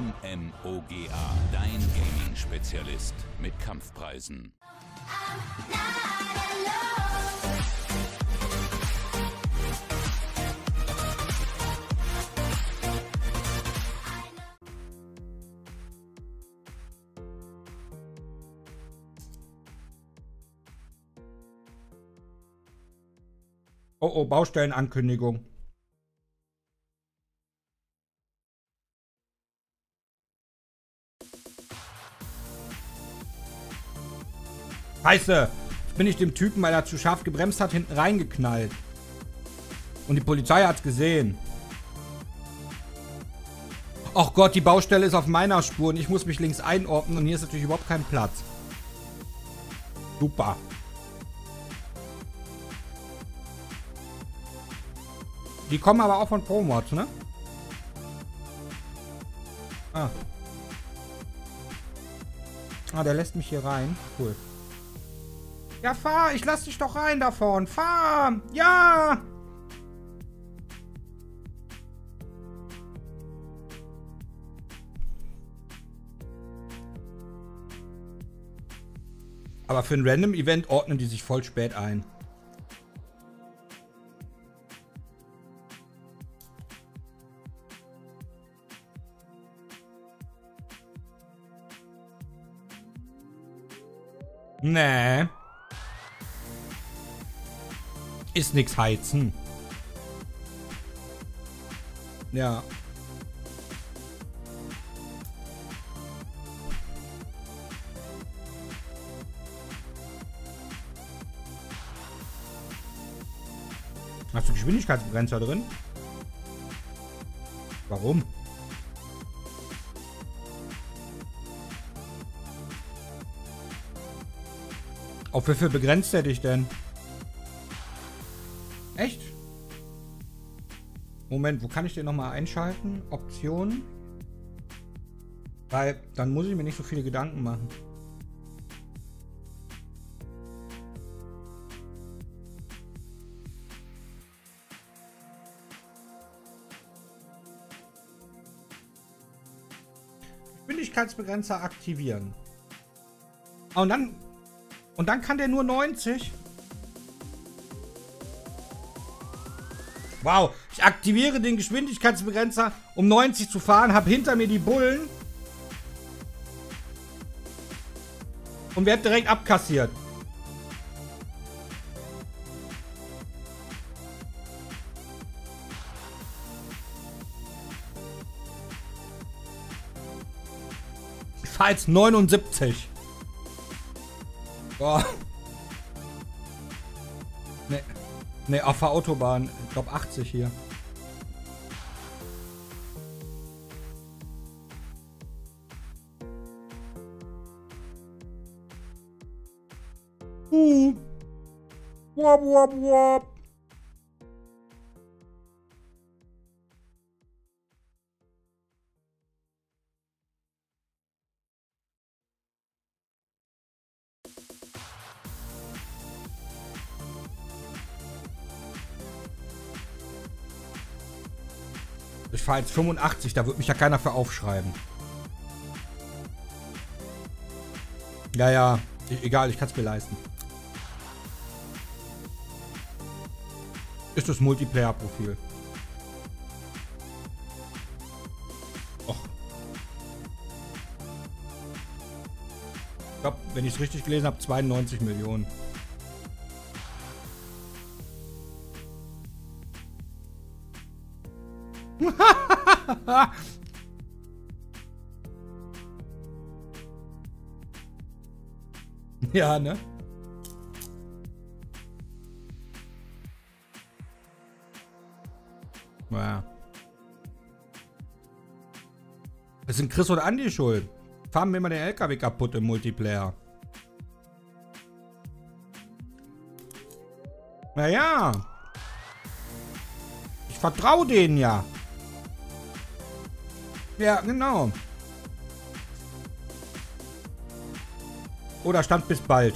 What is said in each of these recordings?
MMOGA, dein Gaming-Spezialist mit Kampfpreisen. Oh oh, Baustellenankündigung. Scheiße! Bin ich dem Typen, weil er zu scharf gebremst hat, hinten reingeknallt. Und die Polizei hat's gesehen. Ach Gott, die Baustelle ist auf meiner Spur und ich muss mich links einordnen und hier ist natürlich überhaupt kein Platz. Super. Die kommen aber auch von Promods, ne? Ah. Ah, der lässt mich hier rein. Cool. Ja, fahr! Ich lass dich doch rein davon! Fahr! Ja! Aber für ein Random Event ordnen die sich voll spät ein. Nee. Ist nix heizen. Ja. Hast du Geschwindigkeitsbegrenzer drin? Warum? Auf wie viel begrenzt er dich denn? Echt? Moment, wo kann ich den nochmal einschalten? Optionen. Weil dann muss ich mir nicht so viele Gedanken machen. Geschwindigkeitsbegrenzer aktivieren. Ah, und dann und dann kann der nur 90. Wow, ich aktiviere den Geschwindigkeitsbegrenzer, um 90 zu fahren, habe hinter mir die Bullen und werde direkt abkassiert. Ich fahre jetzt 79. Boah. Ne, auf der Autobahn. Ich glaube 80 hier. Uh. Wop, wop, wop. Ich fahre jetzt 85, da wird mich ja keiner für aufschreiben. Ja, ja. E egal, ich kann es mir leisten. Ist das Multiplayer-Profil. Och. Ich glaube, wenn ich es richtig gelesen habe, 92 Millionen. ja, ne? Ja. Das sind Chris und Andy schuld. Fahren mir immer den LKW kaputt im Multiplayer. Naja. Ich vertraue denen ja. Ja, genau. Oder stand bis bald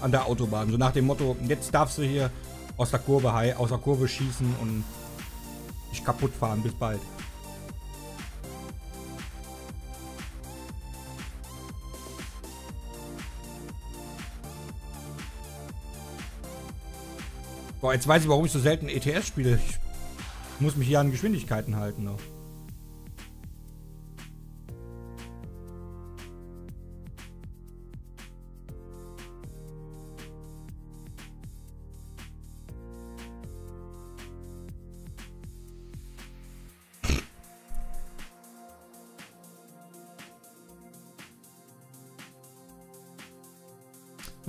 an der Autobahn. So nach dem Motto, jetzt darfst du hier aus der Kurve, aus der Kurve schießen und dich kaputt fahren. Bis bald. Boah, jetzt weiß ich, warum ich so selten ETS spiele. Ich muss mich hier an Geschwindigkeiten halten noch.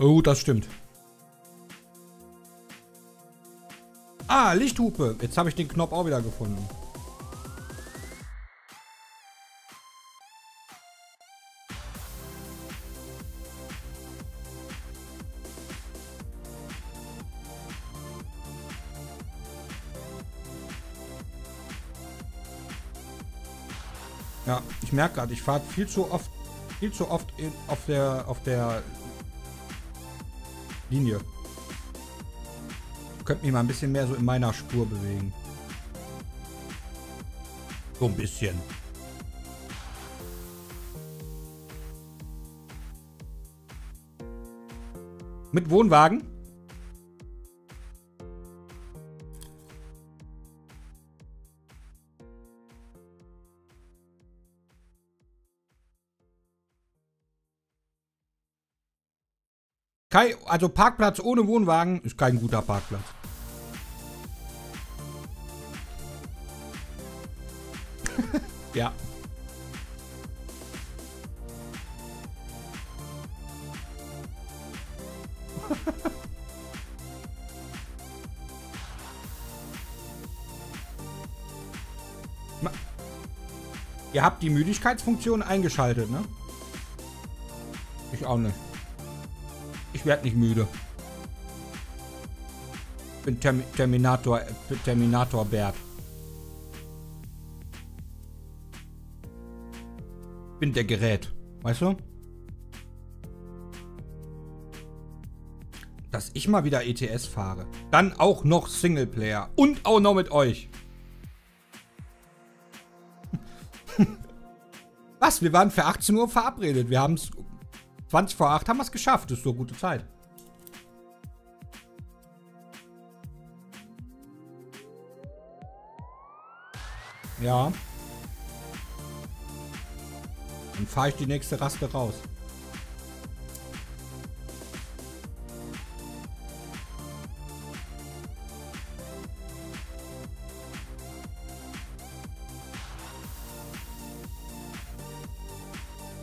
Oh, das stimmt. Ah, Lichthupe. Jetzt habe ich den Knopf auch wieder gefunden. Ja, ich merke gerade, ich fahre viel zu oft, viel zu oft in, auf der, auf der Linie. Ich könnte mich mal ein bisschen mehr so in meiner Spur bewegen. So ein bisschen. Mit Wohnwagen? Kai, also Parkplatz ohne Wohnwagen ist kein guter Parkplatz. ja. Ihr habt die Müdigkeitsfunktion eingeschaltet, ne? Ich auch nicht. Ich werde nicht müde. Ich bin Term Terminator, äh, Terminator Bert. Bin der Gerät. Weißt du? Dass ich mal wieder ETS fahre. Dann auch noch Singleplayer. Und auch noch mit euch. Was? Wir waren für 18 Uhr verabredet. Wir haben es 20 vor 8 haben wir es geschafft. Ist so gute Zeit. Ja. Dann fahre ich die nächste Raste raus.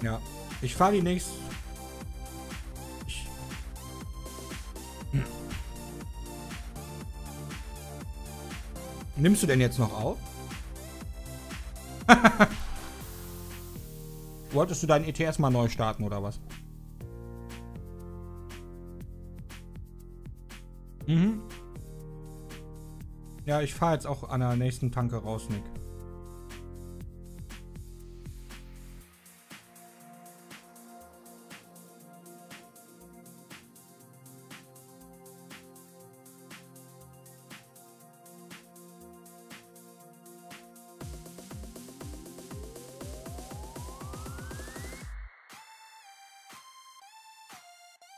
Ja. Ich fahre die nächste Nimmst du denn jetzt noch auf? Wolltest du dein ETS mal neu starten oder was? Mhm. Ja, ich fahre jetzt auch an der nächsten Tanke raus, Nick.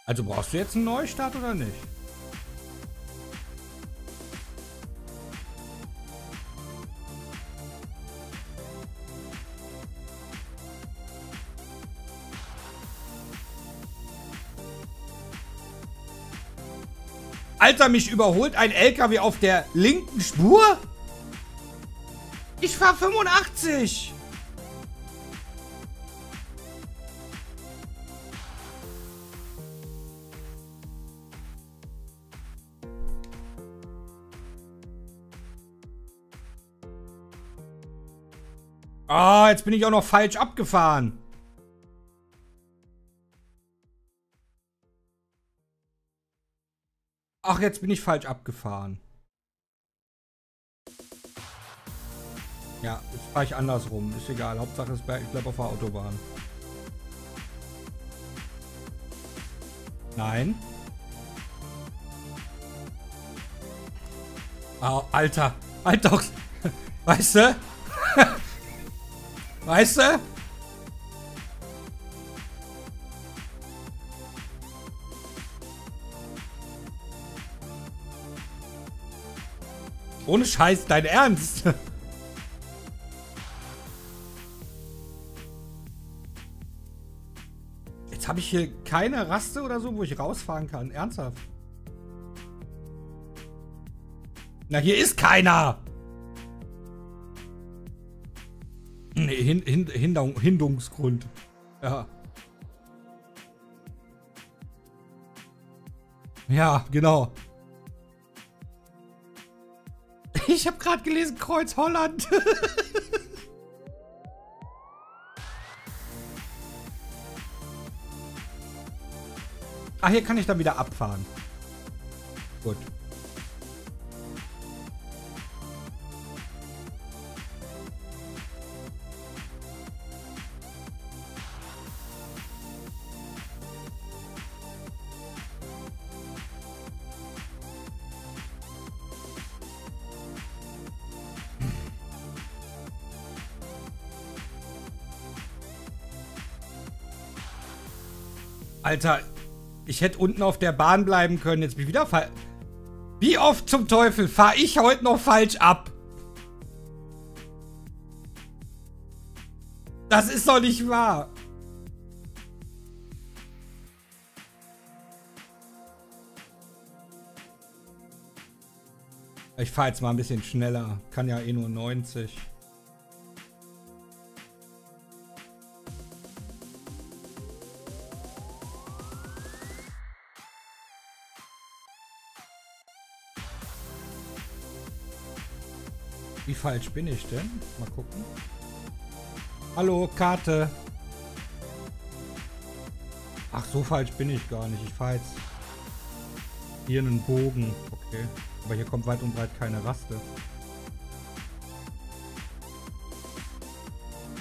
Also brauchst du jetzt einen Neustart oder nicht? Alter, mich überholt ein LKW auf der linken Spur? Ich fahr 85! Ah, oh, jetzt bin ich auch noch falsch abgefahren. Ach, jetzt bin ich falsch abgefahren. Ja, jetzt fahre ich andersrum. Ist egal. Hauptsache ist ich bleibe auf der Autobahn. Nein. Oh, Alter. Alter. Weißt du? Weißt du? Ohne Scheiß, dein Ernst? Jetzt habe ich hier keine Raste oder so, wo ich rausfahren kann. Ernsthaft. Na, hier ist keiner. Hin, hin, Hinderung, Hindungsgrund. Ja. Ja, genau. Ich habe gerade gelesen, Kreuz Holland. ah, hier kann ich dann wieder abfahren. Gut. Alter, ich hätte unten auf der Bahn bleiben können. Jetzt bin ich wieder falsch. Wie oft zum Teufel fahre ich heute noch falsch ab? Das ist doch nicht wahr. Ich fahre jetzt mal ein bisschen schneller. Kann ja eh nur 90. falsch bin ich denn? Mal gucken. Hallo, Karte. Ach, so falsch bin ich gar nicht. Ich fahre jetzt hier einen Bogen. Okay. Aber hier kommt weit und breit keine Raste.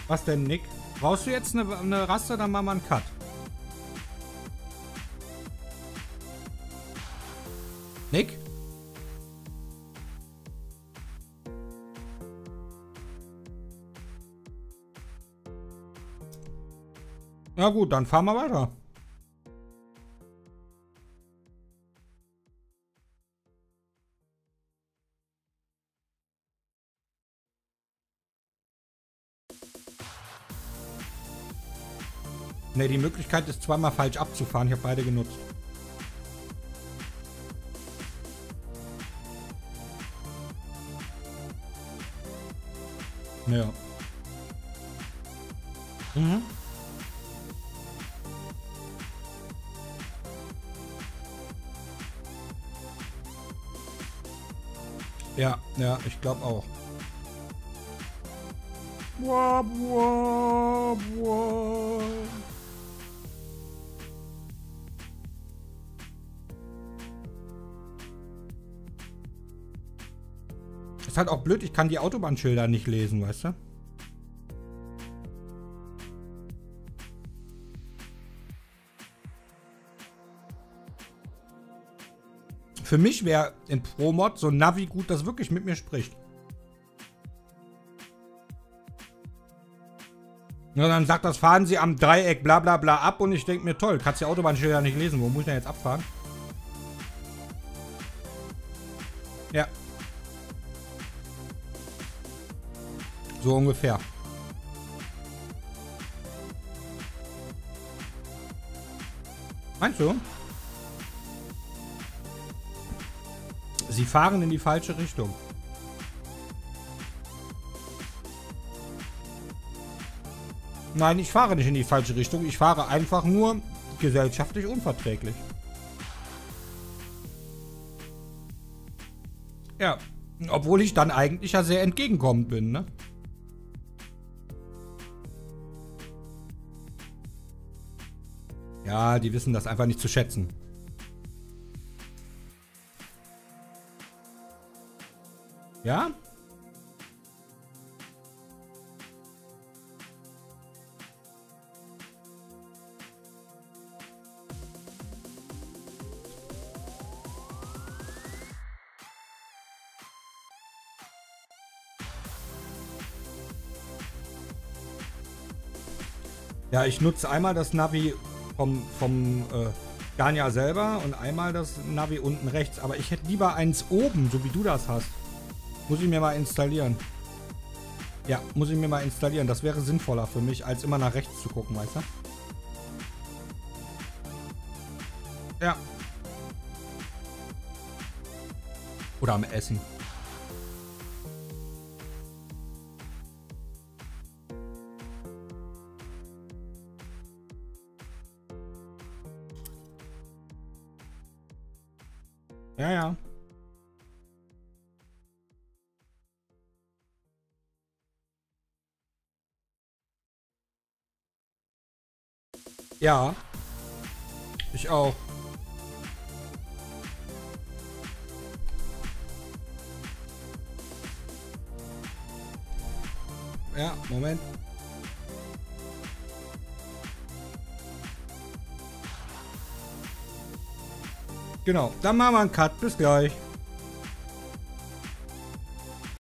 Was denn, Nick? Brauchst du jetzt eine, eine Raste, dann machen wir einen Cut. Nick? Na gut, dann fahren wir weiter. Ne, die Möglichkeit ist zweimal falsch abzufahren. Ich habe beide genutzt. Ja. Mhm. Ja, ja, ich glaube auch. Boah, boah, boah. Ist halt auch blöd, ich kann die Autobahnschilder nicht lesen, weißt du? Für mich wäre in Pro-Mod so ein Navi gut, das wirklich mit mir spricht. Ja, dann sagt das, fahren Sie am Dreieck bla bla bla ab und ich denke mir, toll, kannst die Autobahnschilder nicht lesen, wo muss ich denn jetzt abfahren? Ja. So ungefähr. Meinst du? Sie fahren in die falsche Richtung. Nein, ich fahre nicht in die falsche Richtung. Ich fahre einfach nur gesellschaftlich unverträglich. Ja, obwohl ich dann eigentlich ja sehr entgegenkommend bin, ne? Ja, die wissen das einfach nicht zu schätzen. Ja? Ja, ich nutze einmal das Navi vom, vom äh, Gania selber und einmal das Navi unten rechts. Aber ich hätte lieber eins oben, so wie du das hast. Muss ich mir mal installieren. Ja, muss ich mir mal installieren. Das wäre sinnvoller für mich, als immer nach rechts zu gucken, weißt du? Ja. Oder am Essen. Ja. Ich auch. Ja, Moment. Genau, dann machen wir einen Cut. Bis gleich.